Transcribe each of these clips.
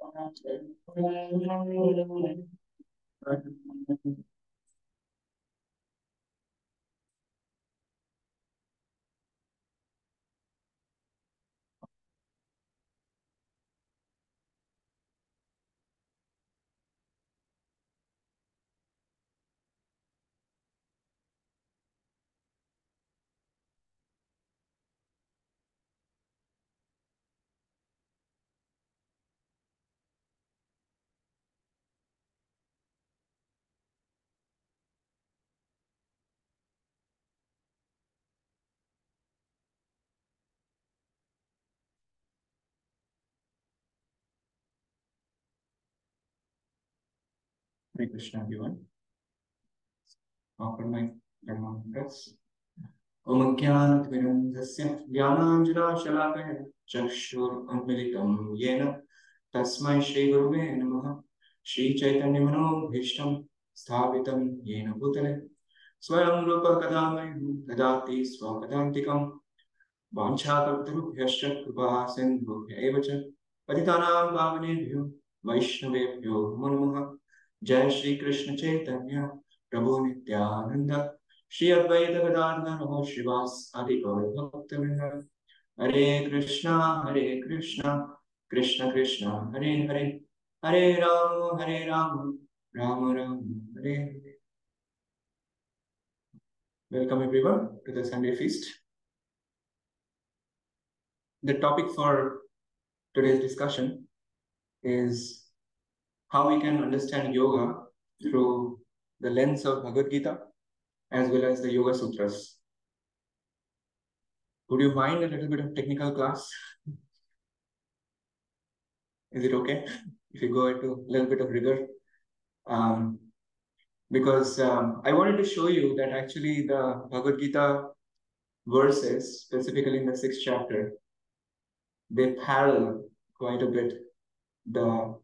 Thank you. Hare Krishna, everyone. Offer my Dharma press. Om Gyanat Virandasya Gyananjana Shalakaya Chakshur Amritam Yena Tasmai Shri Guruve Namaha Shri Chaitanya Mano Bhishtam Sthavitam Yena Bhutale Swayam Rupa Kadamai Kadamayu Kadati Swakadantikam वाञ्छाकर्तृभ्यश्च कृपा सिन्धुभ्य एव च पतितानां पावनेभ्यो Vaishnavya Bhyo नमः जय श्री कृष्ण चैतन्य प्रभु नित्यानंद श्री अद्वैत गदाधर श्रीवास आदि गौर भक्तवृंद। हरे कृष्णा हरे कृष्णा, कृष्ण कृष्ण, हरे हरे। हरे राम हरे राम राम राम, हरे हरे। Welcome everyone to the Sunday feast. The topic for today's discussion is how we can understand yoga through the lens of Bhagavad Gita as well as the Yoga Sutras. Would you mind a little bit of technical class? Is it okay if you go into a little bit of rigor? Um, because um, I wanted to show you that actually the Bhagavad Gita verses, specifically in the sixth chapter, they parallel quite a bit the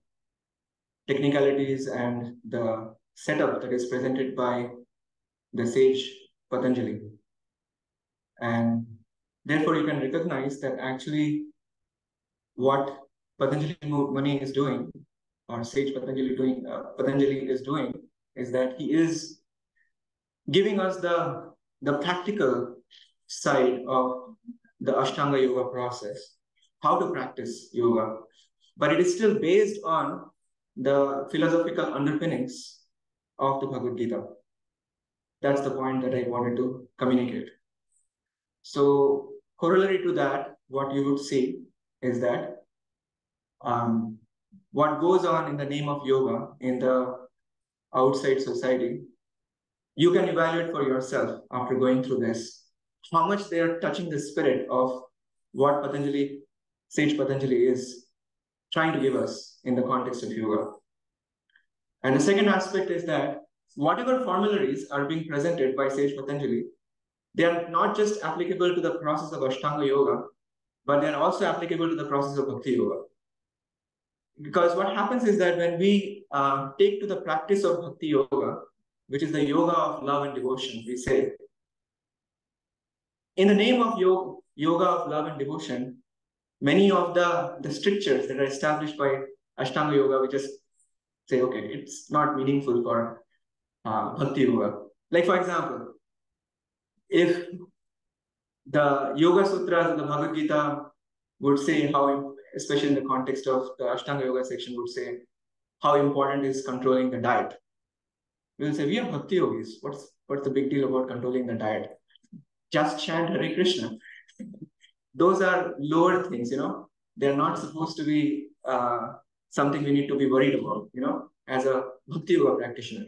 technicalities and the setup that is presented by the sage Patanjali. And therefore, you can recognize that actually what Patanjali Muni is doing or Sage Patanjali doing uh, Patanjali is doing is that he is giving us the the practical side of the Ashtanga yoga process, how to practice yoga, but it is still based on the philosophical underpinnings of the Bhagavad Gita. That's the point that I wanted to communicate. So, corollary to that, what you would see is that um, what goes on in the name of yoga in the outside society, you can evaluate for yourself after going through this how much they are touching the spirit of what Patanjali, Sage Patanjali is trying to give us in the context of yoga. And the second aspect is that whatever formularies are being presented by Sage Patanjali, they are not just applicable to the process of Ashtanga Yoga, but they are also applicable to the process of Bhakti Yoga. Because what happens is that when we uh, take to the practice of Bhakti Yoga, which is the yoga of love and devotion, we say, in the name of yoga, yoga of love and devotion, many of the, the strictures that are established by Ashtanga Yoga, we just say, okay, it's not meaningful for uh, Bhakti Yoga. Like, for example, if the Yoga Sutras of the Bhagavad Gita would say how, especially in the context of the Ashtanga Yoga section, would say how important is controlling the diet. We'll say, we are Bhakti Yogis. What's, what's the big deal about controlling the diet? Just chant Hare Krishna. Those are lower things, you know. They're not supposed to be uh, something we need to be worried about, you know, as a Bhakti Yoga practitioner.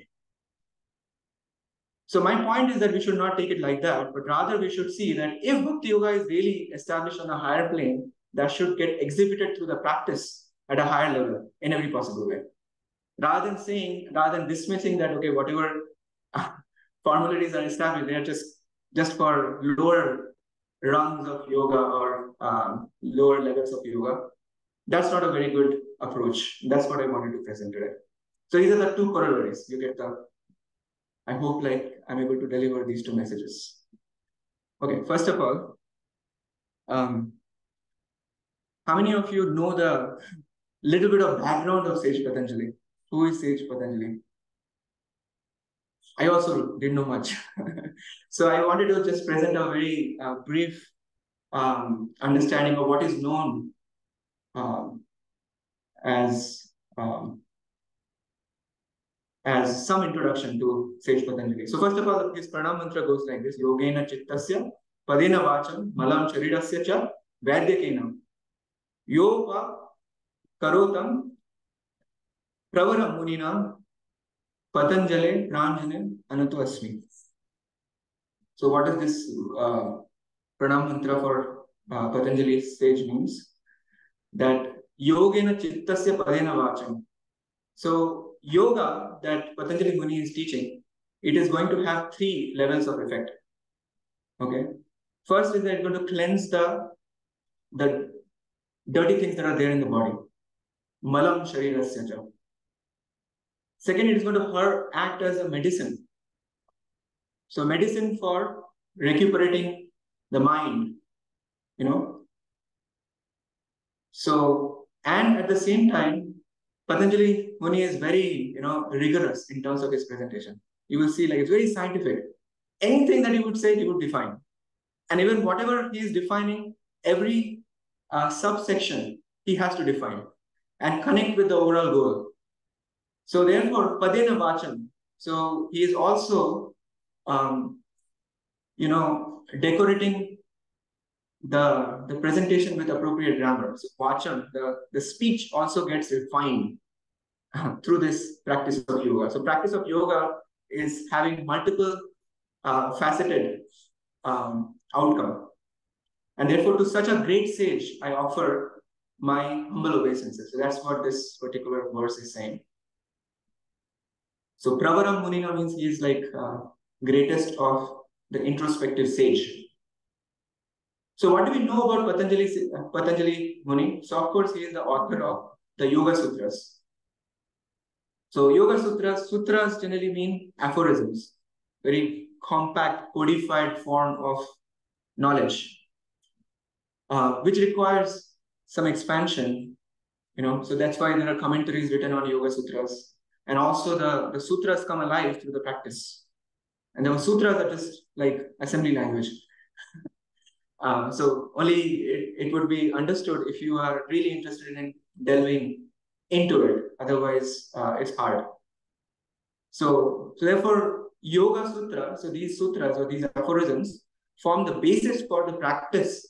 So my point is that we should not take it like that, but rather we should see that if Bhakti Yoga is really established on a higher plane, that should get exhibited through the practice at a higher level in every possible way. Rather than saying, rather than dismissing that, okay, whatever formularies are established, they are just, just for lower rungs of yoga or um, lower levels of yoga. That's not a very good approach. That's what I wanted to present today. So these are the two corollaries. You get the I hope like I'm able to deliver these two messages. Okay, first of all, um, how many of you know the little bit of background of Sage Patanjali? Who is Sage Patanjali? I also didn't know much. so I wanted to just present a very uh, brief um, understanding of what is known um, as um, as some introduction to Sage Patanjali. So first of all, his pranam mantra goes like this: Yogena chittasya, padena vacham, malam sharirasya cha, vaidyakenam. Yoga karotam, pravara munina, patanjale pranjane anatu asmi. So what is this uh, pranam mantra for uh, Patanjali sage means? That yogena chittasya padena vacham. So yoga that Patanjali Muni is teaching, it is going to have three levels of effect. Okay. First is that it's going to cleanse the, the dirty things that are there in the body. Malam sharirasya Second, it is going to act as a medicine. So medicine for recuperating the mind, you know. So, and at the same time, Patanjali Muni is very, you know, rigorous in terms of his presentation. You will see like it's very scientific. Anything that he would say, he would define. And even whatever he is defining, every uh, subsection he has to define and connect with the overall goal. So therefore, Padena Vacham. So he is also, um, you know, decorating the, the presentation with appropriate grammar. So Vacham, the, the speech also gets refined through this practice of yoga. So practice of yoga is having multiple uh, faceted um, outcome. And therefore, to such a great sage, I offer my humble obeisances. So that's what this particular verse is saying. So Pravaram Munina means he is like uh, greatest of the introspective sage. So what do we know about Patanjali, Patanjali Muni? So of course, he is the author of the Yoga Sutras. So Yoga Sutras, sutras generally mean aphorisms, very compact, codified form of knowledge, uh, which requires some expansion You know, so that's why there are commentaries written on Yoga Sutras. And also the, the sutras come alive through the practice. And the sutras are just like assembly language. Uh, so only it, it would be understood if you are really interested in delving into it. Otherwise, uh, it's hard. So, so therefore, Yoga Sutra, so these sutras or these aphorisms form the basis for the practice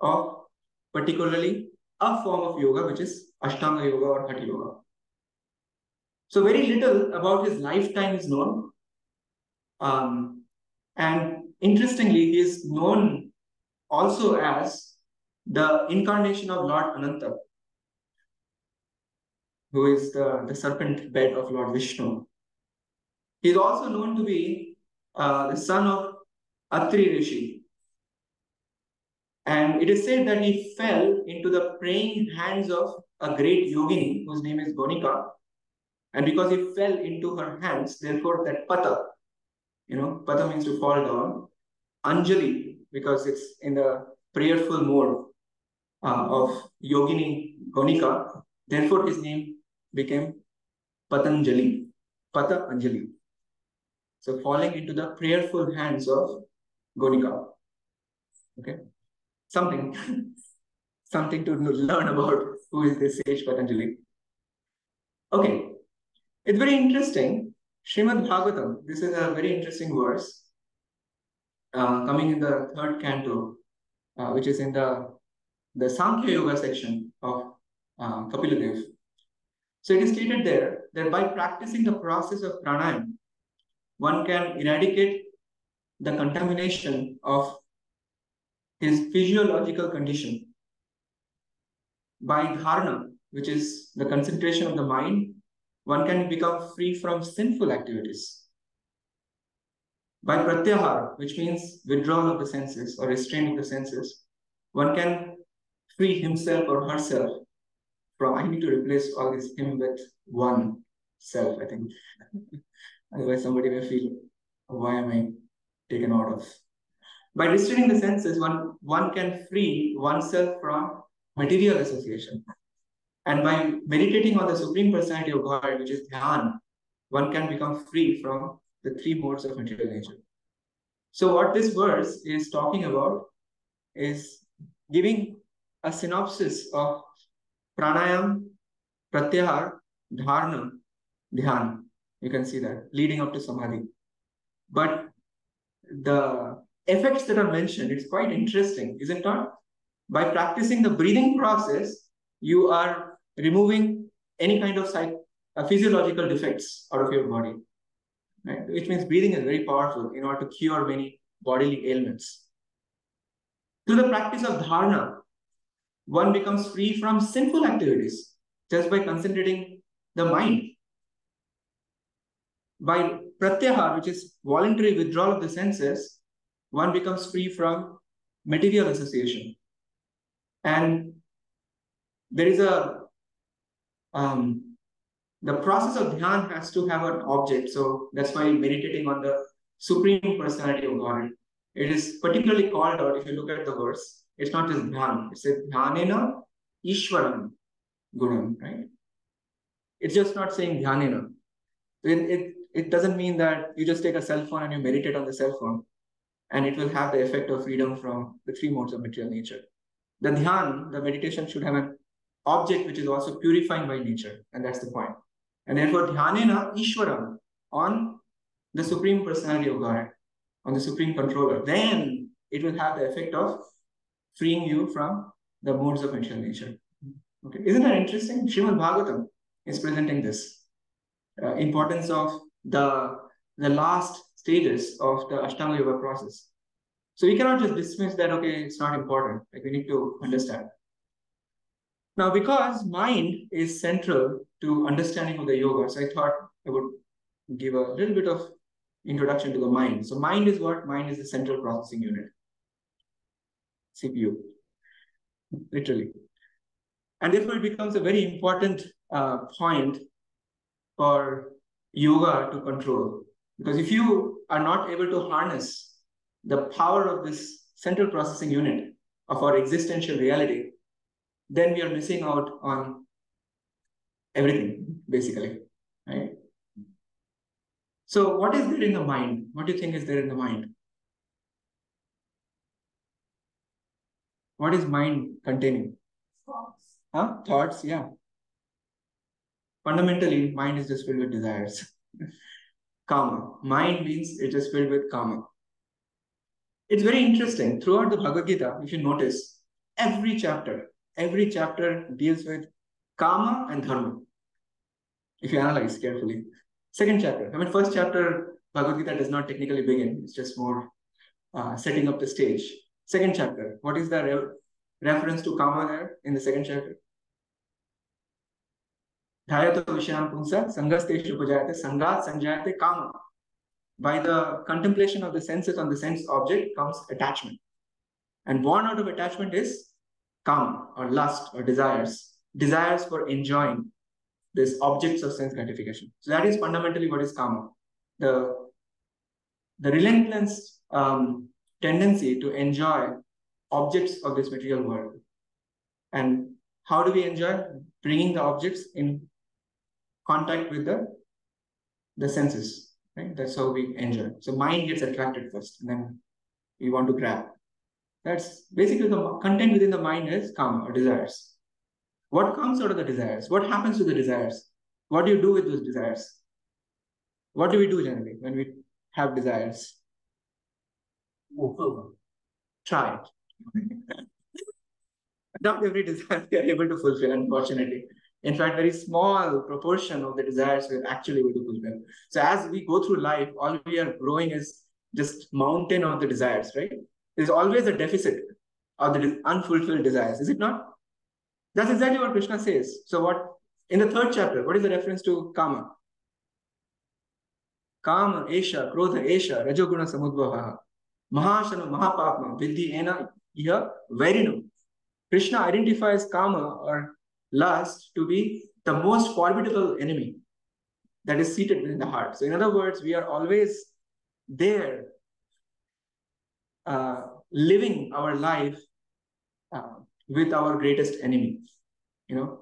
of particularly a form of yoga, which is Ashtanga Yoga or Hatha Yoga. So very little about his lifetime is known. Um, and interestingly, he is known also as the incarnation of Lord Ananta, who is the, the serpent bed of Lord Vishnu. He is also known to be uh, the son of Atri Rishi. And it is said that he fell into the praying hands of a great yogini whose name is Gonika. And because he fell into her hands, therefore that pata, you know, pata means to fall down. Anjali, because it's in the prayerful mode uh, of yogini Gonika, therefore his name became Patanjali, Pata Anjali. So falling into the prayerful hands of Gonika. Okay, something, something to learn about who is this sage Patanjali. Okay, it's very interesting. Srimad Bhagavatam, this is a very interesting verse uh, coming in the third canto, uh, which is in the, the Sankhya Yoga section of uh, Kapiladev. So it is stated there that by practicing the process of pranayama, one can eradicate the contamination of his physiological condition by dharana, which is the concentration of the mind, one can become free from sinful activities. By pratyahara, which means withdrawal of the senses or restraint of the senses, one can free himself or herself from, I need to replace all this him with one self, I think. Otherwise, somebody may feel, why am I taken out of? By restraining the senses, one, one can free oneself from material association. And by meditating on the Supreme Personality of God, which is Dhyan, one can become free from the three modes of material nature. So what this verse is talking about is giving a synopsis of pranayam, pratyahar, dharana, dhyan. You can see that leading up to samadhi. But the effects that are mentioned, it's quite interesting, isn't it? By practicing the breathing process, you are removing any kind of psych, uh, physiological defects out of your body. Right? Which means breathing is very powerful in order to cure many bodily ailments. Through the practice of dharana, one becomes free from sinful activities just by concentrating the mind. By pratyahar, which is voluntary withdrawal of the senses, one becomes free from material association. And there is a, um, the process of dhyan has to have an object. So that's why meditating on the Supreme Personality of God, it is particularly called out if you look at the verse. It's not just dhyan, it says dhyanena ishwaram gunam, right? It's just not saying dhyanena. It, it, it doesn't mean that you just take a cell phone and you meditate on the cell phone and it will have the effect of freedom from the three modes of material nature. The dhyan, the meditation should have an object which is also purifying by nature, and that's the point. And therefore, dhyanena ishwaram on the supreme personality of God, on the supreme controller, then it will have the effect of freeing you from the modes of material nature. Okay, isn't that interesting? Srimad Bhagavatam is presenting this uh, importance of the the last stages of the Ashtanga Yoga process. So we cannot just dismiss that, okay, it's not important. Like we need to understand. Now, because mind is central to understanding of the yoga, so I thought I would give a little bit of introduction to the mind. So mind is what? Mind is the central processing unit. CPU, literally. And therefore, it becomes a very important uh, point for yoga to control. Because if you are not able to harness the power of this central processing unit of our existential reality, then we are missing out on everything, basically, right? So what is there in the mind? What do you think is there in the mind? What is mind containing? Thoughts. Huh? Thoughts, yeah. Fundamentally, mind is just filled with desires. kama. Mind means it is filled with kama. It's very interesting. Throughout the Bhagavad Gita, if you notice, every chapter, every chapter deals with kama and dharma. If you analyze carefully. Second chapter, I mean, first chapter, Bhagavad Gita does not technically begin. It's just more uh, setting up the stage. Second chapter, what is the re reference to kama there in the second chapter? Punsa. By the contemplation of the senses on the sense object comes attachment. And born out of attachment is kama or lust or desires. Desires for enjoying these objects of sense gratification. So that is fundamentally what is kama. The, the relentless um, tendency to enjoy objects of this material world. And how do we enjoy? Bringing the objects in contact with the, the senses, right? That's how we enjoy. So mind gets attracted first, and then we want to grab. That's basically the content within the mind is or desires. What comes out of the desires? What happens to the desires? What do you do with those desires? What do we do generally when we have desires? Try it. Not every desire we are able to fulfill, unfortunately. In fact, very small proportion of the desires we're actually able to fulfill. So as we go through life, all we are growing is just mountain of the desires, right? There's always a deficit of the unfulfilled desires, is it not? That's exactly what Krishna says. So what in the third chapter, what is the reference to karma? Kama, Esha, Krodha, Esha, Rajoguna Samudbhava, Mahashana, Mahapapma, Vidhi, Ena, Iha, Verinu. Krishna identifies kama or lust to be the most formidable enemy that is seated within the heart. So, in other words, we are always there uh, living our life uh, with our greatest enemy. You know,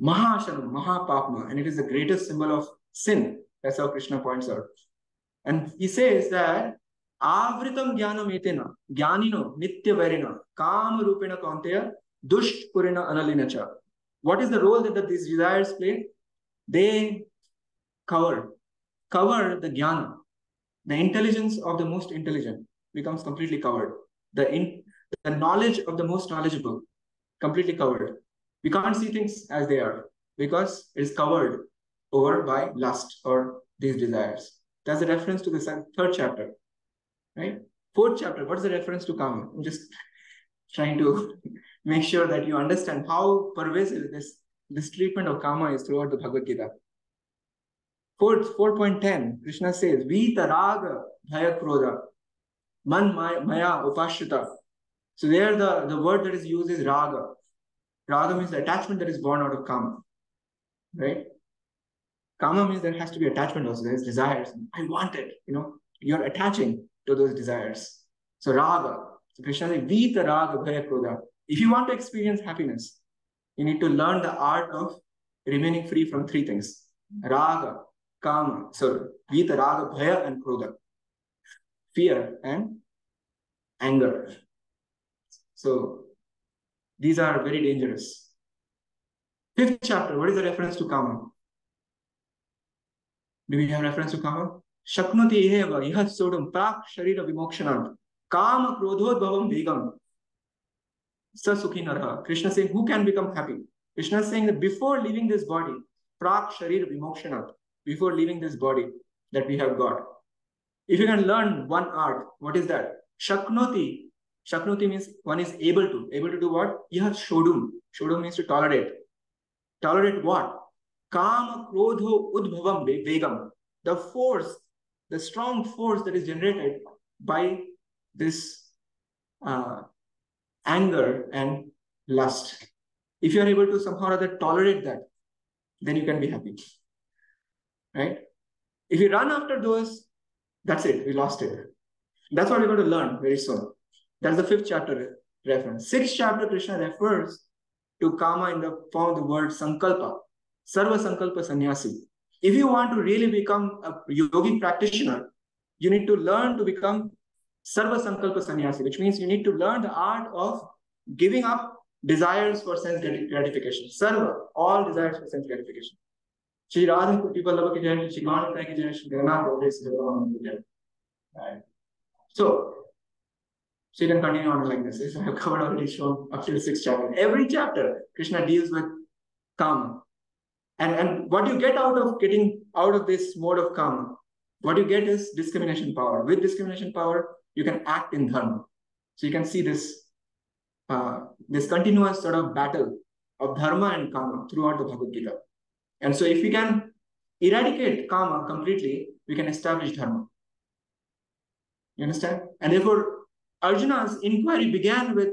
Mahashanu, Mahapapma, and it is the greatest symbol of sin. That's how Krishna points out. And he says that Avritam jnanam etena, jnanino, nitya verina, kama rupena kaunteya, dusht purina analinacha. What is the role that these desires play? They cover, cover the jnana. The intelligence of the most intelligent becomes completely covered. The, in, the knowledge of the most knowledgeable, completely covered. We can't see things as they are because it is covered over by lust or these desires. That's a reference to the third chapter, right? Fourth chapter, what is the reference to kama? I'm just trying to make sure that you understand how pervasive this, this treatment of kama is throughout the Bhagavad Gita. Fourth, 4.10, Krishna says, Vita raga bhaya krodha, man maya upashrita. So there the, the word that is used is raga. Raga means the attachment that is born out of kama. Right? Kama means there has to be attachment also. There's desires. I want it. You know, you're attaching to those desires. So raga. So Krishna says, Vita raga bhaya krodha. If you want to experience happiness, you need to learn the art of remaining free from three things. Raga, kama, so vita, raga, bhaya, and krodha. Fear and anger. So these are very dangerous. Fifth chapter, what is the reference to kama? Do we have reference to kama? Shaknuti eva iha sodum prak sharira vimokshanam kama krodhodbhavam vegam Sasukhi Narha. Krishna saying, who can become happy? Krishna is saying that before leaving this body, Prak Sharir Vimokshanat, before leaving this body that we have got. If you can learn one art, what is that? Shaknoti. Shaknoti means one is able to. Able to do what? Yeah, Shodum. Shodum means to tolerate. Tolerate what? Kama Krodho Udbhavam Vegam. The force, the strong force that is generated by this uh, anger and lust. If you are able to somehow or other tolerate that, then you can be happy. Right? If you run after those, that's it, we lost it. That's what we're going to learn very soon. That's the fifth chapter reference. Sixth chapter, Krishna refers to kama in the form of the word sankalpa. Sarva Sankalpa Sannyasi. If you want to really become a yogic practitioner, you need to learn to become Sarva Sankalpa Sannyasi, which means you need to learn the art of giving up desires for sense gratification. Sarva, all desires for sense gratification. So, so you can continue on like this. I have covered already shown up to six chapter. Every chapter, Krishna deals with kama. And, and what you get out of getting out of this mode of kama, what you get is discrimination power. With discrimination power, you can act in dharma. So you can see this, uh, this continuous sort of battle of dharma and kama throughout the Bhagavad Gita. And so if we can eradicate kama completely, we can establish dharma. You understand? And therefore, Arjuna's inquiry began with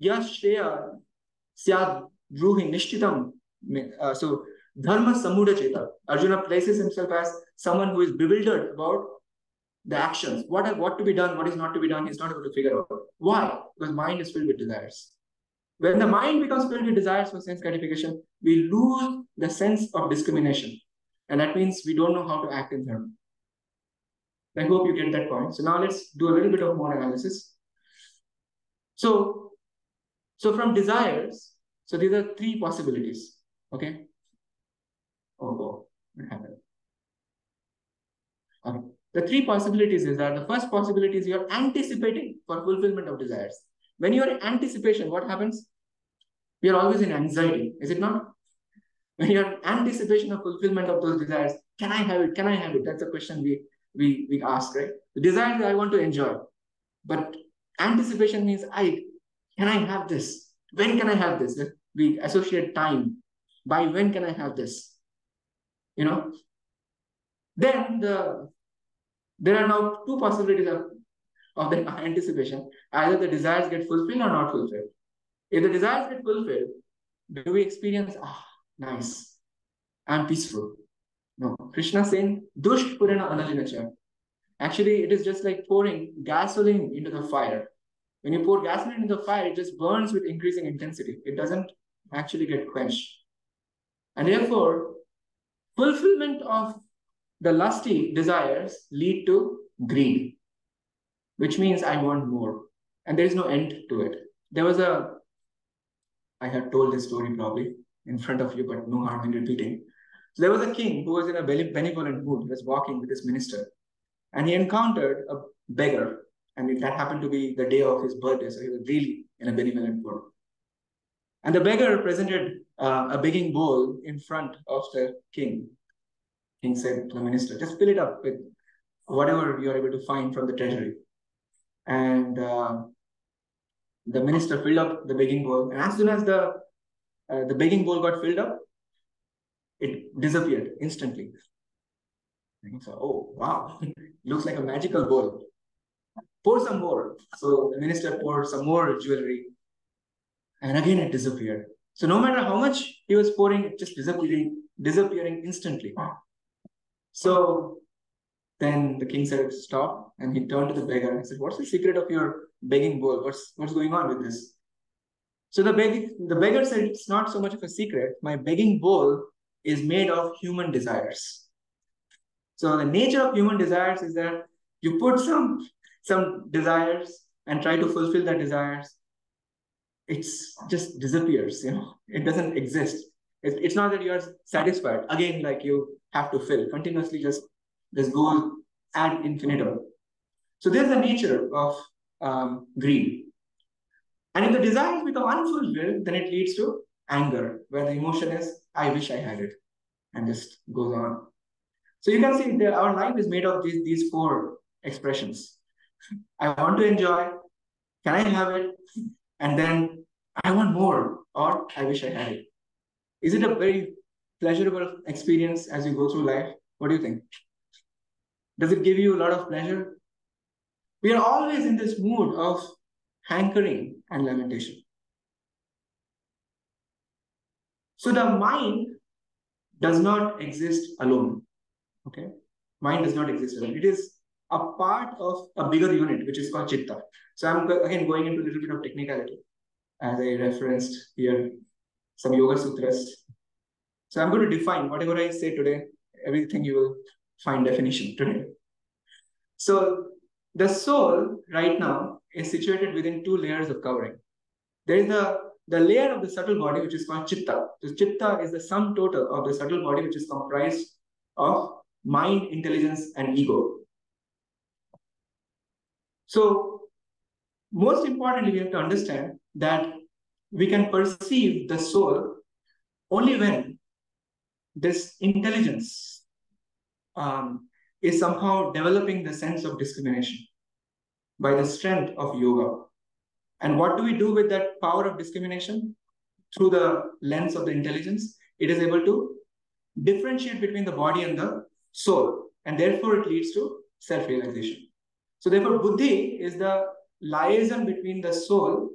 Yash Shreya Syad Ruhi Nishchitam. Uh, so, Dharma Samuda Cheta. Arjuna places himself as someone who is bewildered about the actions. What, what to be done, what is not to be done, he's not able to figure out. Why? Because mind is filled with desires. When the mind becomes filled with desires for sense gratification, we lose the sense of discrimination. And that means we don't know how to act in them. I hope you get that point. So now let's do a little bit of more analysis. So, so from desires, so these are three possibilities. Okay. Oh, oh what happened? Okay. The three possibilities is that the first possibility is you're anticipating for fulfillment of desires. When you're in anticipation, what happens? You're always in anxiety, is it not? When you're anticipation of fulfillment of those desires, can I have it? Can I have it? That's a question we we, we ask, right? The desire I want to enjoy. But anticipation means I can I have this? When can I have this? We associate time. By when can I have this? You know? Then the there are now two possibilities of, of the anticipation. Either the desires get fulfilled or not fulfilled. If the desires get fulfilled, do we experience, ah, nice, I'm peaceful. No, Krishna saying, Dush Purana Analinacha. Actually, it is just like pouring gasoline into the fire. When you pour gasoline into the fire, it just burns with increasing intensity. It doesn't actually get quenched. And therefore, fulfillment of the lusty desires lead to greed, which means I want more. And there is no end to it. There was a, I had told this story probably in front of you, but no harm in repeating. So there was a king who was in a benevolent mood. He was walking with his minister, and he encountered a beggar. And that happened to be the day of his birthday, so he was really in a benevolent mood. And the beggar presented uh, a begging bowl in front of the king. King said to the minister, "Just fill it up with whatever you are able to find from the treasury." And uh, the minister filled up the begging bowl, and as soon as the uh, the begging bowl got filled up, it disappeared instantly. So, oh, wow, looks like a magical bowl. Pour some more. So the minister poured some more jewelry. And again, it disappeared. So no matter how much he was pouring, it just disappearing, disappearing instantly. So then the king said, stop. And he turned to the beggar and said, what's the secret of your begging bowl? What's, what's going on with this? So the, beg the beggar said, it's not so much of a secret. My begging bowl is made of human desires. So the nature of human desires is that you put some some desires and try to fulfill that desires. It's just disappears, you know, it doesn't exist. It's, it's not that you are satisfied. Again, like you have to fill continuously, just just go ad infinitum. So there's the nature of um, greed. And if the desires become unfulfilled, then it leads to anger, where the emotion is, I wish I had it, and just goes on. So you can see that our life is made of these, these four expressions. I want to enjoy, can I have it? And then I want more, or I wish I had it. Is it a very pleasurable experience as you go through life? What do you think? Does it give you a lot of pleasure? We are always in this mood of hankering and lamentation. So the mind does not exist alone. Okay, mind does not exist alone. It is a part of a bigger unit, which is called chitta. So I'm again going into a little bit of technicality, as I referenced here some yoga sutras. So I'm going to define whatever I say today, everything you will find definition today. So the soul right now is situated within two layers of covering. There is the, the layer of the subtle body, which is called chitta. The chitta is the sum total of the subtle body, which is comprised of mind, intelligence, and ego. So most importantly, we have to understand that we can perceive the soul only when this intelligence um, is somehow developing the sense of discrimination by the strength of yoga. And what do we do with that power of discrimination? Through the lens of the intelligence, it is able to differentiate between the body and the soul, and therefore it leads to self realization. So, therefore, buddhi is the liaison between the soul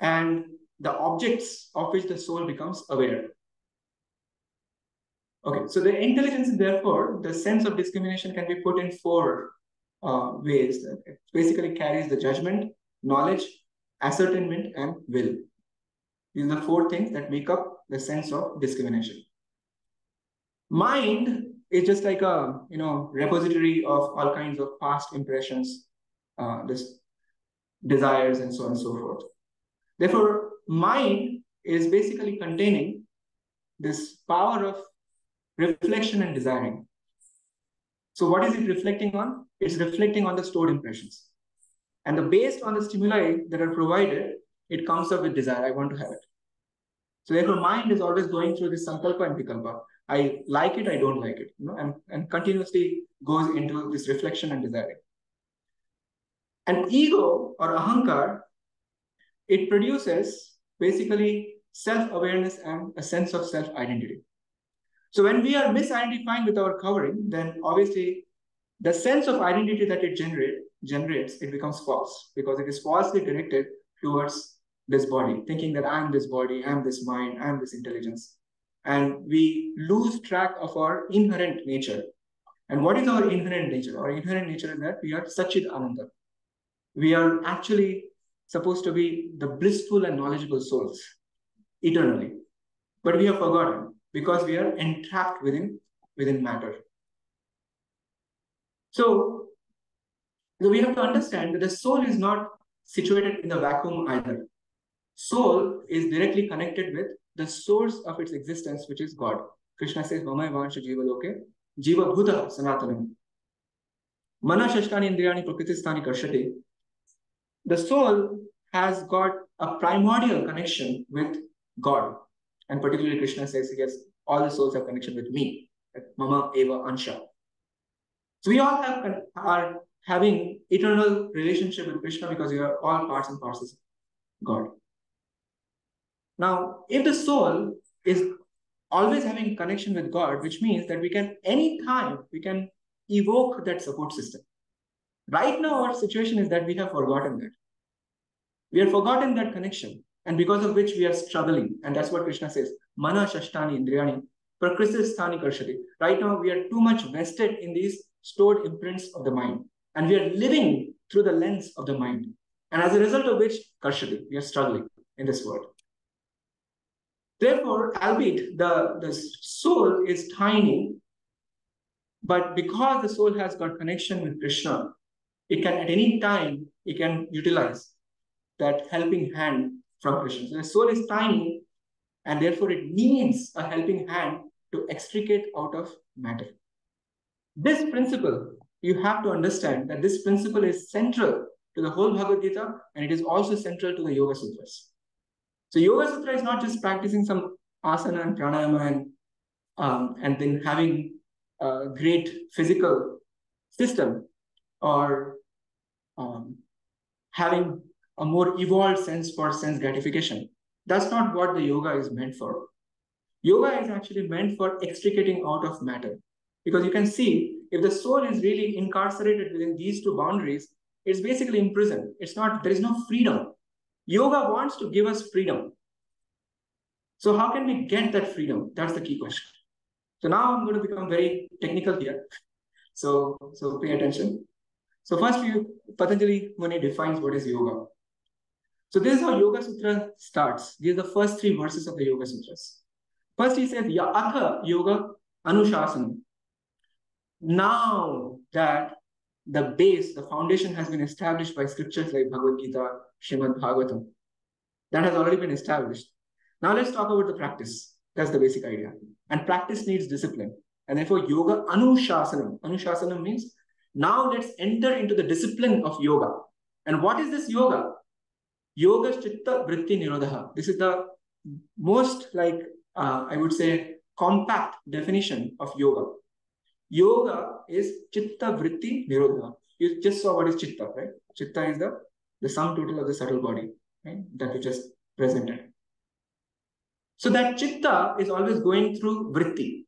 and the objects of which the soul becomes aware. Okay, so the intelligence, therefore, the sense of discrimination can be put in four uh, ways. It basically carries the judgment, knowledge, ascertainment, and will. These are the four things that make up the sense of discrimination. Mind is just like a you know repository of all kinds of past impressions, uh, this desires, and so on and so forth. Therefore, mind is basically containing this power of reflection and desiring. So what is it reflecting on? It's reflecting on the stored impressions. And the based on the stimuli that are provided, it comes up with desire. I want to have it. So therefore, mind is always going through this sankalpa and vikalpa. I like it, I don't like it, you know, and, and continuously goes into this reflection and desiring. And ego or ahankar, it produces basically self-awareness and a sense of self-identity. So when we are misidentifying with our covering, then obviously the sense of identity that it generate, generates, it becomes false because it is falsely directed towards this body, thinking that I'm this body, I'm this mind, I'm this intelligence. And we lose track of our inherent nature. And what is our inherent nature? Our inherent nature is that we are Sachid Ananda. We are actually supposed to be the blissful and knowledgeable souls eternally. But we have forgotten because we are entrapped within, within matter. So, so we have to understand that the soul is not situated in the vacuum either. Soul is directly connected with the source of its existence, which is God. Krishna says, Mama Vansha Jiva Loke, Jiva Bhuta Sanatanam. Mana Shashkani Indriyani Prakristani Karshati. The soul has got a primordial connection with God. And particularly Krishna says, yes, all the souls have connection with me. Mama Eva Ansha. So we all have are having eternal relationship with Krishna because we are all parts and parcels of God. Now, if the soul is always having connection with God, which means that we can anytime we can evoke that support system. Right now, our situation is that we have forgotten that. We have forgotten that connection and because of which we are struggling. And that's what Krishna says, Mana Shashtani Indriyani, Prakristhani Karshati. Right now, we are too much vested in these stored imprints of the mind. And we are living through the lens of the mind. And as a result of which, Karshati, we are struggling in this world. Therefore, albeit the, the soul is tiny, but because the soul has got connection with Krishna, it can at any time, it can utilize that helping hand from Krishna. So the soul is tiny and therefore it needs a helping hand to extricate out of matter. This principle, you have to understand that this principle is central to the whole Bhagavad Gita and it is also central to the Yoga Sutras. So Yoga Sutra is not just practicing some asana and pranayama and, um, and then having a great physical system or um, having a more evolved sense for sense gratification. That's not what the yoga is meant for. Yoga is actually meant for extricating out of matter. Because you can see, if the soul is really incarcerated within these two boundaries, it's basically imprisoned. It's not, there is no freedom. Yoga wants to give us freedom. So how can we get that freedom? That's the key question. So now I'm going to become very technical here. So, so pay attention. So first, you, Patanjali Muni defines what is yoga. So this is how Yoga Sutra starts. These are the first three verses of the Yoga Sutras. First, he says, Atha Yoga Anushasana. Now that the base, the foundation has been established by scriptures like Bhagavad Gita, Shrimad Bhagavatam, that has already been established. Now let's talk about the practice. That's the basic idea. And practice needs discipline. And therefore, yoga anushasanam. Anushasanam means now let's enter into the discipline of yoga. And what is this yoga? Yoga chitta vritti nirodha. This is the most like, uh, I would say, compact definition of yoga. Yoga is chitta vritti nirodha. You just saw what is chitta, right? Chitta is the, the sum total of the subtle body, right? That we just presented. So that chitta is always going through vritti.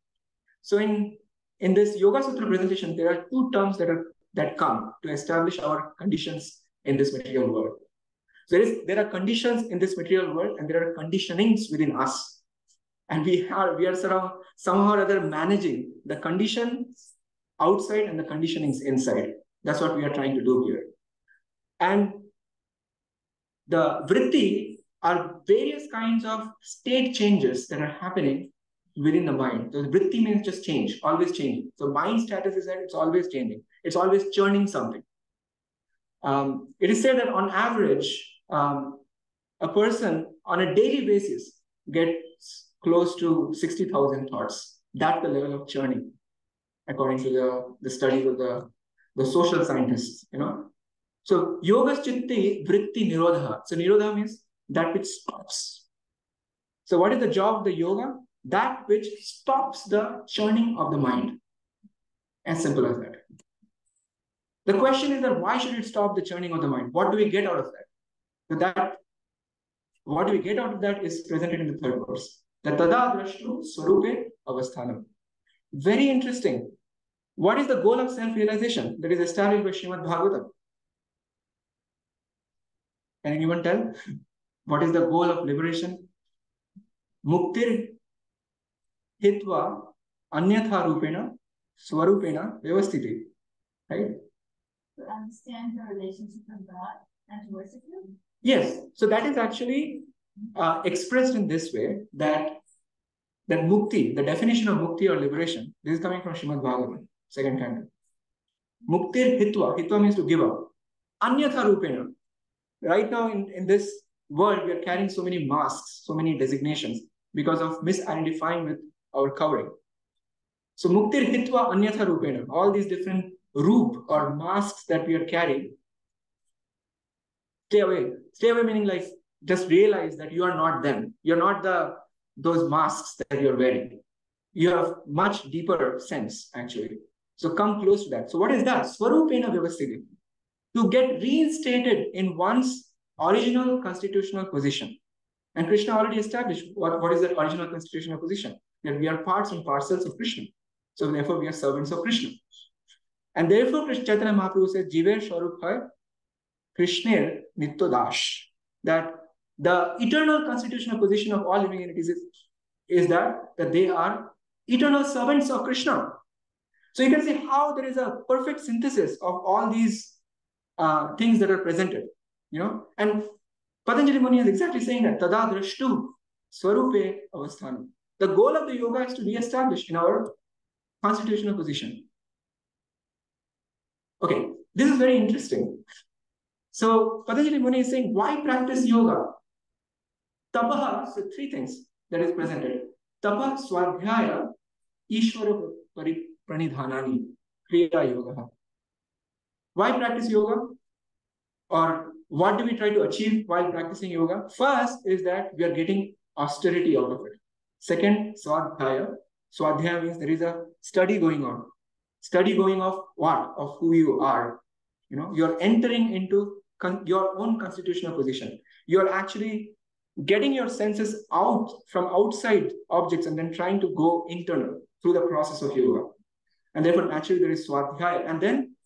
So in, in this Yoga Sutra presentation, there are two terms that are that come to establish our conditions in this material world. So there, is, there are conditions in this material world and there are conditionings within us. And we are, we are somehow, somehow or other managing the conditions outside and the conditionings inside. That's what we are trying to do here. And the vritti are various kinds of state changes that are happening within the mind. So vritti means just change, always changing. So mind status is that it's always changing. It's always churning something. Um, it is said that on average, um, a person on a daily basis gets close to 60,000 thoughts. That's the level of churning, according to the, the studies of the, the social scientists, you know. So yoga chitti vritti nirodha. So nirodha means that which stops. So what is the job of the yoga? that which stops the churning of the mind. As simple as that. The question is that why should it stop the churning of the mind? What do we get out of that? So that what we get out of that is presented in the third verse. The tada drashtu avasthanam. Very interesting. What is the goal of self-realization that is established by Srimad Bhagavatam? Can anyone tell? What is the goal of liberation? Muktir hitva anyatha rupena swarupena vyavastiti. Right? To understand the relationship of God and to worship Him. Yes. So that is actually uh, expressed in this way that that mukti, the definition of mukti or liberation, this is coming from Shrimad Bhagavatam, second canto. Muktir hitva, hitva means to give up. Anyatha rupena. Right now in, in this world, we are carrying so many masks, so many designations because of misidentifying with our covering. So muktir hitva anyatha rupena, all these different roop or masks that we are carrying, stay away. Stay away meaning like just realize that you are not them. You're not the those masks that you're wearing. You have much deeper sense actually. So come close to that. So what is that? Swarupena vyavasthiti. To get reinstated in one's original constitutional position. And Krishna already established what, what is that original constitutional position that we are parts and parcels of Krishna. So therefore, we are servants of Krishna. And therefore, Krishna Chaitanya Mahaprabhu says, Jiver Sharup hai Krishner Nityodash. That the eternal constitutional position of all living entities is, is that, that they are eternal servants of Krishna. So you can see how there is a perfect synthesis of all these uh, things that are presented. You know, and Patanjali Muni is exactly saying that Tada Drashtu Swarupe Avasthanam. The goal of the yoga is to re-establish in our constitutional position. Okay, this is very interesting. So Patanjali Muni is saying, why practice yoga? Tapaha, so three things that is presented. Tapa Swadhyaya Ishvara Pranidhanani Kriya Yoga. Why practice yoga? Or what do we try to achieve while practicing yoga? First is that we are getting austerity out of it. Second, Swadhyaya. Swadhyaya means there is a study going on. Study going of what? Of who you are. You know, you're entering into your own constitutional position. You're actually getting your senses out from outside objects and then trying to go internal through the process of yoga. And therefore, naturally, there is Swadhyaya. And then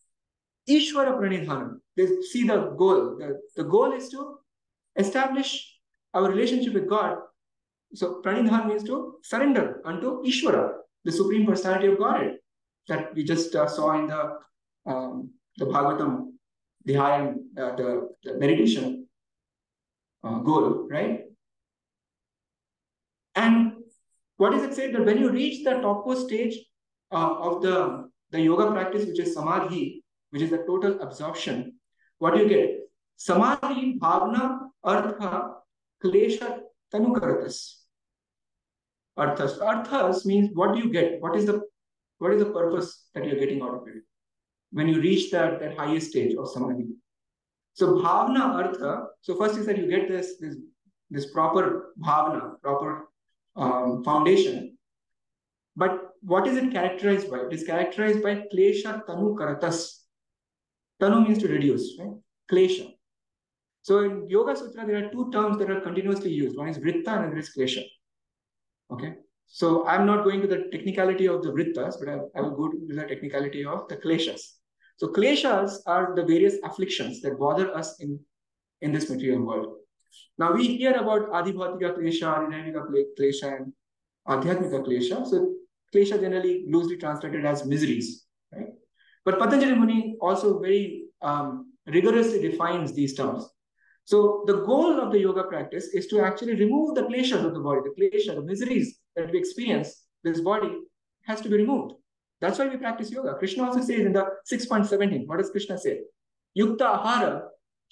Ishvara Pranidhanam. They see the goal. The, the goal is to establish our relationship with God so pranidhan means to surrender unto Ishvara, the Supreme Personality of Godhead that we just uh, saw in the um, the Bhagavatam, the high uh, the, the meditation uh, goal, right? And what is it said that when you reach the topmost stage uh, of the, the yoga practice, which is samadhi, which is the total absorption, what do you get? Samadhi, bhavna, artha, klesha, tanukaratas. Arthas. Arthas means what do you get? What is the what is the purpose that you're getting out of it? When you reach that, that highest stage of samadhi. So bhavna artha, so first is that you get this, this, this proper bhavna, proper um, foundation. But what is it characterized by? It is characterized by klesha tanu karatas. Tanu means to reduce, right? Klesha. So in Yoga Sutra, there are two terms that are continuously used. One is vritta and another is klesha. Okay. So I'm not going to the technicality of the vrittas, but I, I will go to the technicality of the kleshas. So kleshas are the various afflictions that bother us in, in this material world. Now we hear about Adhibhautika klesha, Adhidaivika klesha, and Adhyatmika klesha. So klesha generally loosely translated as miseries, right? But Patanjali Muni also very um, rigorously defines these terms. So the goal of the yoga practice is to actually remove the kleshas of the body, the klesha, the miseries that we experience, this body has to be removed. That's why we practice yoga. Krishna also says in the 6.17, what does Krishna say? Yukta ahara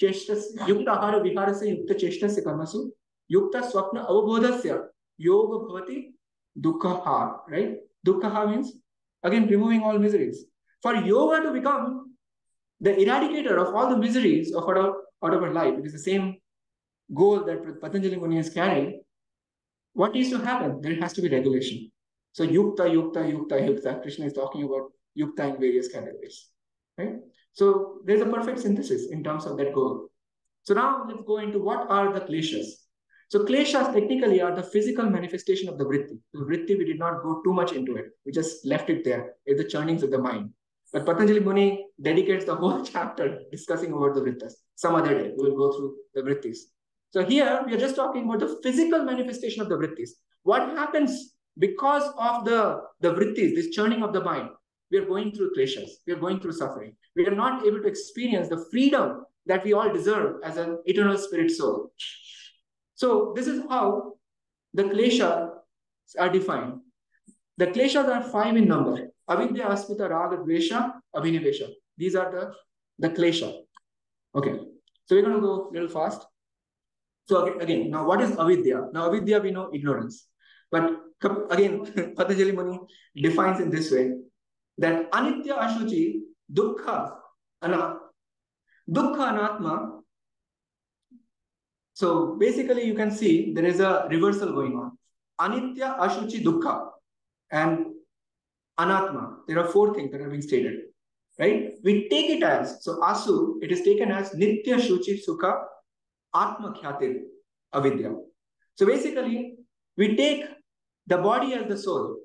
cheshtas, yukta ahara viharasya yukta cheshtasya karmasu, yukta swapna avabodhasya yoga bhavati dukkha, right? Dukkha means, again, removing all miseries. For yoga to become the eradicator of all the miseries of our, out of our life, it is the same goal that Patanjali Muni is carrying. What needs to happen? There has to be regulation. So yukta, yukta, yukta, yukta. Krishna is talking about yukta in various categories. Right? So there's a perfect synthesis in terms of that goal. So now let's go into what are the kleshas. So kleshas technically are the physical manifestation of the vritti. The vritti, we did not go too much into it. We just left it there. It's the churnings of the mind. But Patanjali Muni dedicates the whole chapter discussing about the vrittas. Some other day, we will go through the vrittis. So here we are just talking about the physical manifestation of the vrittis. What happens because of the, the vrittis, this churning of the mind? We are going through kleshas. We are going through suffering. We are not able to experience the freedom that we all deserve as an eternal spirit soul. So this is how the kleshas are defined. The kleshas are five in number. Avidya, Asmita, Raga, Dvesha, Abhinivesha. These are the, the klesha. Okay. So we're going to go a little fast. So again, now what is avidya? Now avidya we know ignorance. But again, Patanjali Muni defines in this way that anitya ashuchi dukkha dukkha anatma. So basically you can see there is a reversal going on. Anitya ashuchi dukkha and anatma. There are four things that are being stated. Right? We take it as so asu, it is taken as nitya shuchi sukha Atma Khyatir Avidya. So basically, we take the body as the soul.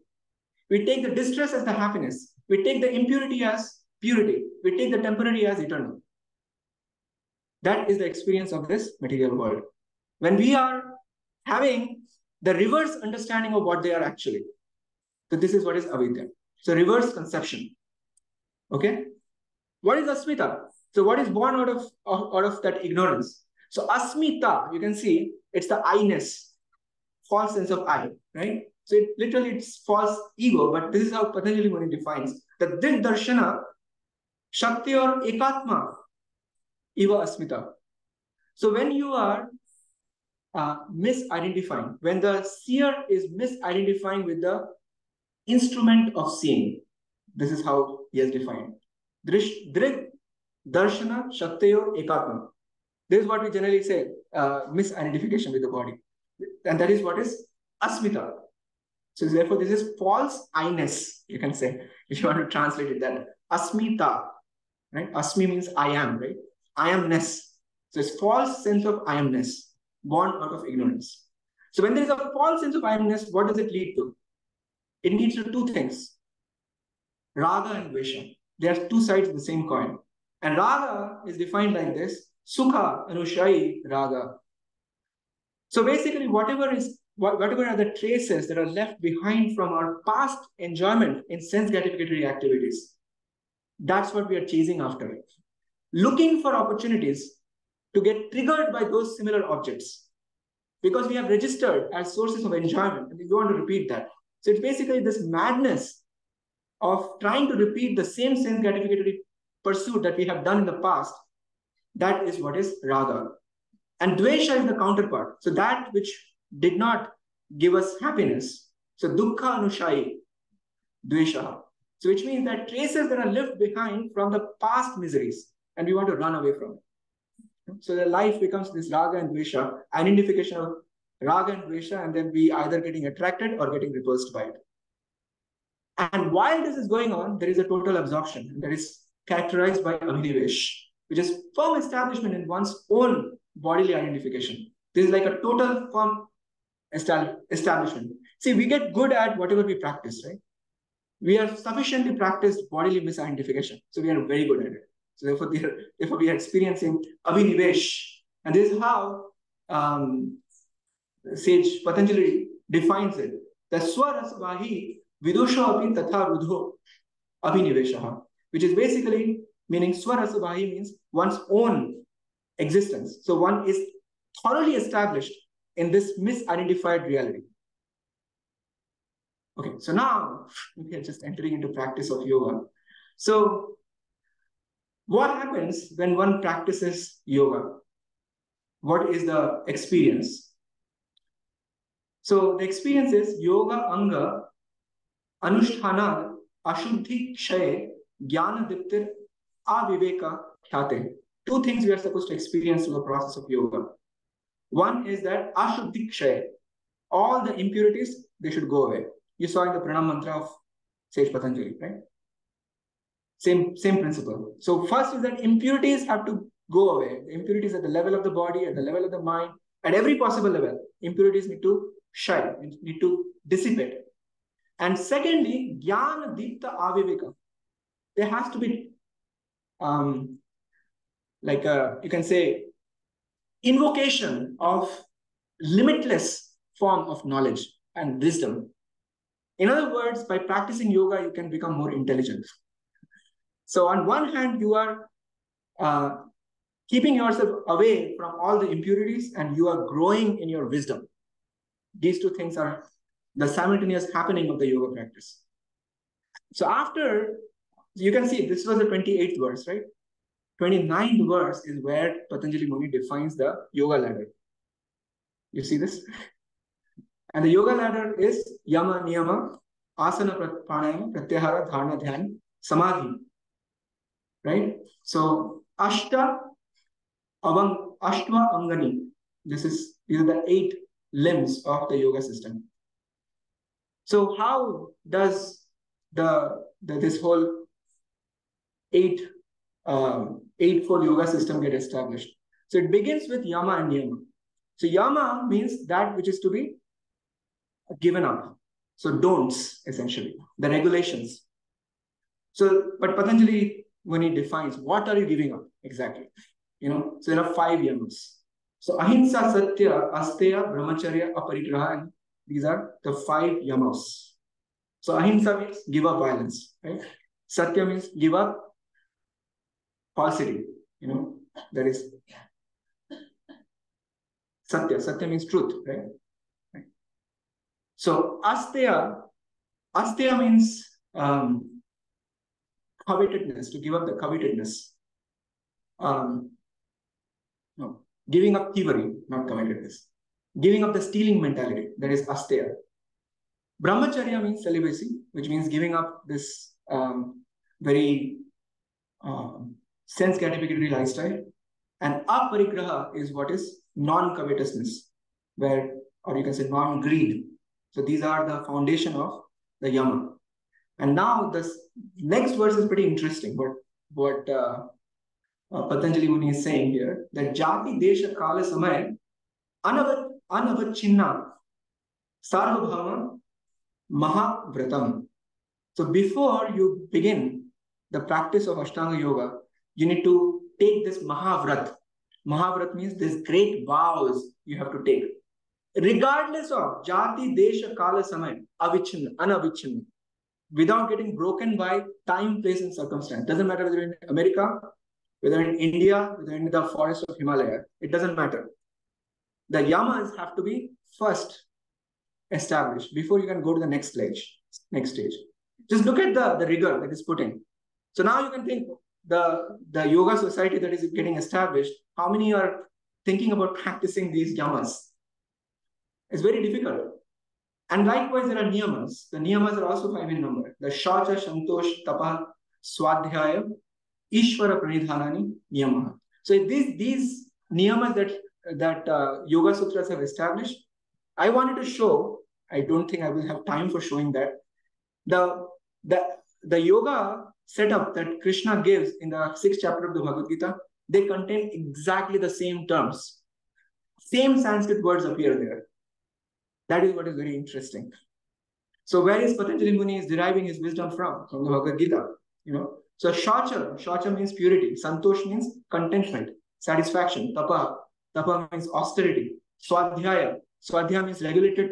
We take the distress as the happiness. We take the impurity as purity. We take the temporary as eternal. That is the experience of this material world. When we are having the reverse understanding of what they are actually. So this is what is avidya. So reverse conception. Okay. What is asmita? So what is born out of, out of that ignorance? So asmita, you can see it's the I-ness, false sense of I, right? So it literally it's false ego, but this is how Patanjali Muni defines that this darshana, shakti or ekatma, eva asmita. So when you are uh, misidentifying, when the seer is misidentifying with the instrument of seeing, this is how he has defined. Drish, drig, darshana, shakti or ekatma. This is what we generally say, uh, misidentification with the body. And that is what is asmita. So therefore, this is false I-ness, you can say, if you want to translate it then. Asmita, right? Asmi means I am, right? I amness. So it's false sense of I amness, born out of ignorance. So when there is a false sense of I amness, what does it lead to? It leads to two things. Raga and Dvesha. They are two sides of the same coin. And Raga is defined like this Sukha, Anushai, Raga. So basically, whatever is whatever are the traces that are left behind from our past enjoyment in sense gratificatory activities, that's what we are chasing after. Looking for opportunities to get triggered by those similar objects. because we have registered as sources of enjoyment and we want to repeat that. So it's basically this madness of trying to repeat the same sense gratificatory pursuit that we have done in the past. That is what is raga. And dvesha is the counterpart. So that which did not give us happiness. So dukkha anushayi, dvesha. So which means that traces that are left behind from the past miseries and we want to run away from it. So the life becomes this raga and dvesha, identification of raga and dvesha, and then we either getting attracted or getting repulsed by it. And while this is going on, there is a total absorption that is characterized by abhinivesh, which is firm establishment in one's own bodily identification. This is like a total firm establishment. See, we get good at whatever we practice, right? We are sufficiently practiced bodily misidentification. So we are very good at it. So therefore, therefore we are experiencing abhinivesh. And this is how um, sage Patanjali defines it. The swarasvahi vidusha api tatha rudho abhiniveshaha, which is basically meaning swarasvahi means one's own existence. So one is thoroughly established in this misidentified reality. Okay, so now we are just entering into practice of yoga. So what happens when one practices yoga? What is the experience? So the experience is yoga anga anusthana ashuddhi kshay jnana diptir aviveka khyate. Two things we are supposed to experience through the process of yoga. One is that ashuddhi kshay, all the impurities, they should go away. You saw in the pranam mantra of Sage Patanjali, right? Same, same principle. So first is that impurities have to go away. The impurities at the level of the body, at the level of the mind, at every possible level, impurities need to shine, need to dissipate. And secondly, jnana dipta aviveka. There has to be, um, like a, you can say, invocation of limitless form of knowledge and wisdom. In other words, by practicing yoga, you can become more intelligent. So on one hand, you are uh, keeping yourself away from all the impurities and you are growing in your wisdom. These two things are the simultaneous happening of the yoga practice. So after, you can see this was the 28th verse, right? 29th verse is where Patanjali Muni defines the yoga ladder. You see this? And the yoga ladder is yama, niyama, asana, pranayama, pratyahara, dharana, dhyan, samadhi right? So Ashta Avang Ashtva Angani. This is these are the eight limbs of the yoga system. So how does the, the this whole eight um, eightfold yoga system get established? So it begins with yama and niyama. So yama means that which is to be given up. So don'ts essentially the regulations. So but Patanjali when he defines what are you giving up exactly. You know, so there are five yamas. So ahimsa, satya, asteya, brahmacharya, aparigraha, and these are the five yamas. So ahimsa means give up violence, right? Satya means give up falsity. You know, that is satya. Satya means truth, right? right. So asteya, asteya means um, covetedness, to give up the covetedness. Um, no, giving up thievery, not covetedness. Giving up the stealing mentality, that is asteya. Brahmacharya means celibacy, which means giving up this um, very um, sense gratificatory lifestyle. And aparigraha is what is non-covetousness, where, or you can say non-greed. So these are the foundation of the yama. And now this next verse is pretty interesting. What what uh, uh, Patanjali Muni is saying here that Jati Desha Kala Samay Anavat Anavachinna Sarvabhauma Mahavratam. So before you begin the practice of Ashtanga Yoga, you need to take this Mahavrat. Mahavrat means this great vows you have to take. Regardless of Jati, Desha, Kala, Samay, Avichinna, Anavichinna without getting broken by time, place, and circumstance. Doesn't matter whether in America, whether in India, whether in the forest of Himalaya. It doesn't matter. the yamas have to be first established before you can go to the next stage. Next stage. Just look at the, the rigor that is put in. So now you can think the, the yoga society that is getting established, how many are thinking about practicing these yamas? It's very difficult. And likewise, there are niyamas. The niyamas are also five in number. The shacha, shantosh, tapa, swadhyaya, ishvara pranidhanani, niyama. So these, these niyamas that, that uh, Yoga Sutras have established, I wanted to show, I don't think I will have time for showing that, the, the, the yoga setup that Krishna gives in the sixth chapter of the Bhagavad Gita, they contain exactly the same terms. Same Sanskrit words appear there. That is what is very interesting. So where is Patanjali Muni is deriving his wisdom from? From the Bhagavad Gita. You know. So shacha, shacha means purity. Santosh means contentment, satisfaction. Tapa, tapa means austerity. Swadhyaya, swadhyaya means regulated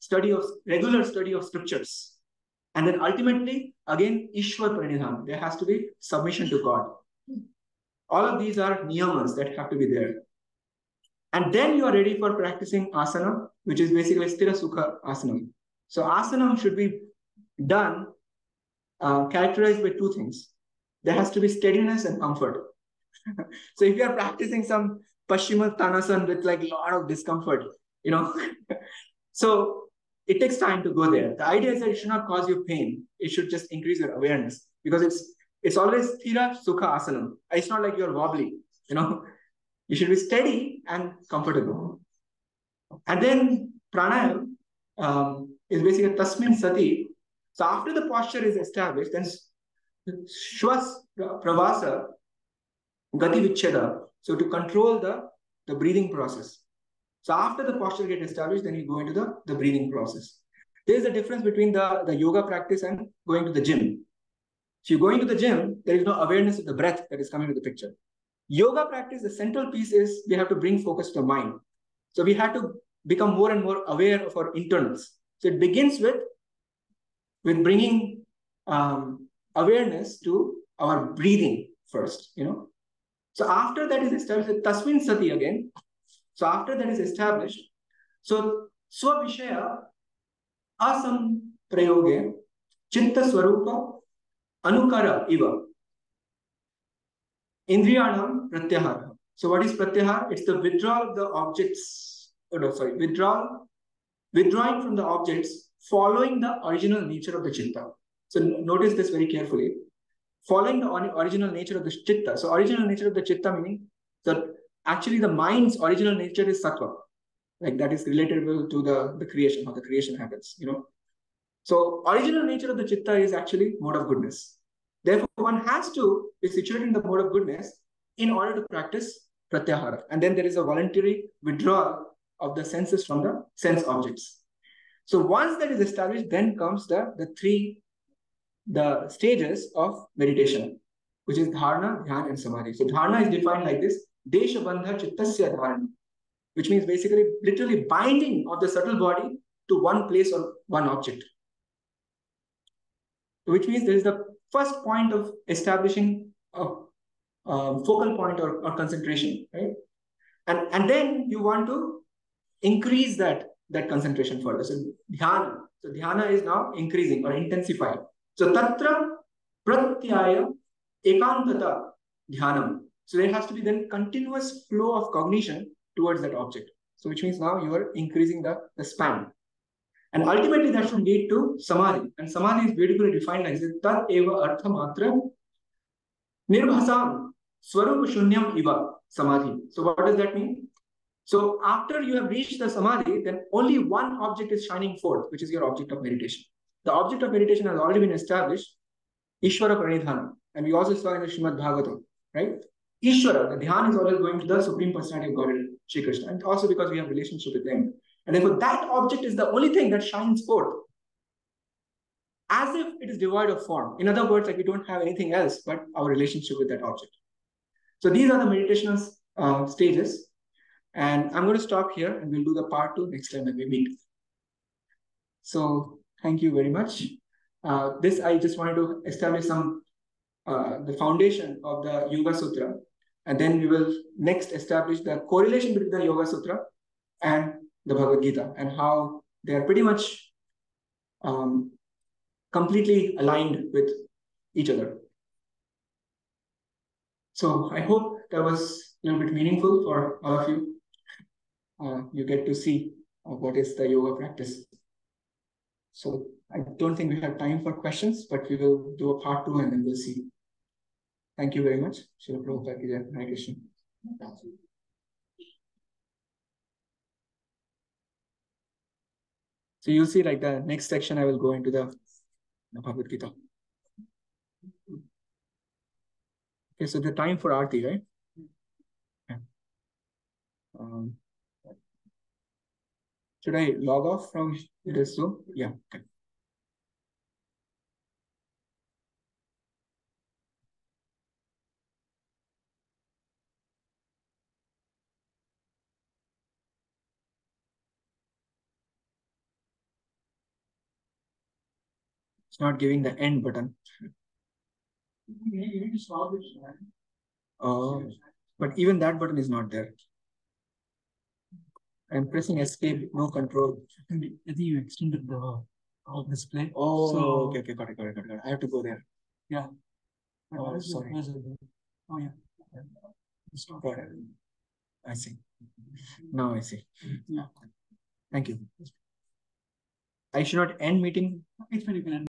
study of regular study of scriptures. And then ultimately, again, Ishwar Pranidhan. There has to be submission to God. All of these are niyamas that have to be there. And then you are ready for practicing asana, which is basically sthira sukha asana. So asana should be done, uh, characterized by two things. There has to be steadiness and comfort. so if you are practicing some Paschima Tanasan with like a lot of discomfort, you know, so it takes time to go there. The idea is that it should not cause you pain. It should just increase your awareness because it's it's always thira sukha asanam. It's not like you're wobbly, you know. You should be steady and comfortable. And then pranayam um, is basically tasmin sati. So after the posture is established, then shwas pravasa gati vicheda. So to control the, the breathing process. So after the posture get established, then you go into the, the breathing process. There's a difference between the, the yoga practice and going to the gym. So you go into the gym, there is no awareness of the breath that is coming to the picture. Yoga practice, the central piece is we have to bring focus to mind. So we have to become more and more aware of our internals. So it begins with, with bringing um, awareness to our breathing first, you know. So after that is established, Tasmin Sati again, so after that is established, so Swavishaya Asam Prayoge Chitta Swarupa Anukara Iva Indriyanam Pratyahara. So what is Pratyahara? It's the withdrawal of the objects, oh no, sorry, withdrawal, withdrawing from the objects following the original nature of the chitta. So notice this very carefully. Following the original nature of the chitta. So original nature of the chitta meaning that actually the mind's original nature is sattva. Like that is relatable to the, the creation, how the creation happens, you know. So original nature of the chitta is actually mode of goodness. Therefore, one has to be situated in the mode of goodness in order to practice pratyahara. And then there is a voluntary withdrawal of the senses from the sense objects. So once that is established, then comes the, the three the stages of meditation, which is dharana, dhyan, and samadhi. So dharana is defined like this. Deshabandha chittasya dharana, which means basically literally binding of the subtle body to one place or one object. Which means there is the first point of establishing a, a focal point or, or concentration, right? And, and then you want to increase that, that concentration further. So dhyana. So dhyana is now increasing or intensifying. So tatra pratyaya ekantata dhyanam. So there has to be then continuous flow of cognition towards that object. So which means now you are increasing the, the span. And ultimately that should lead to samadhi. And samadhi is beautifully defined as tat eva artha matra nirbhasam swarup shunyam iva samadhi. So what does that mean? So after you have reached the samadhi, then only one object is shining forth, which is your object of meditation. The object of meditation has already been established, Ishvara Pranidhana. And we also saw in the Srimad Bhagavatam, right? Ishvara, the dhyan is always going to the Supreme Personality of Godhead, Shri Krishna, and also because we have relationship with Him. And therefore, that object is the only thing that shines forth as if it is devoid of form. In other words, like we don't have anything else but our relationship with that object. So these are the meditational uh, stages. And I'm going to stop here and we'll do the part two next time when we meet. So thank you very much. Uh, this, I just wanted to establish some, uh, the foundation of the Yoga Sutra and then we will next establish the correlation between the Yoga Sutra and the Bhagavad Gita and how they are pretty much um, completely aligned with each other. So I hope that was a little bit meaningful for all of you. Uh, you get to see uh, what is the yoga practice. So I don't think we have time for questions, but we will do a part two and then we'll see. Thank you very much. Srila Prabhupada jai. Hare Krishna. So you'll see like the next section, I will go into the, the Bhagavad Gita. Okay, so the time for Aarti, right? Okay. Um, should I log off from this Zoom? Yeah, okay. It's not giving the end button. Uh, but even that button is not there. I'm pressing escape, no control. I think you extended the uh, display. Oh, So- okay, okay, got it, got it, got it. I have to go there. Yeah. Oh, sorry. Oh, yeah. Got it. I see. Now I see. Yeah. Thank you. I should not end meeting It's when you can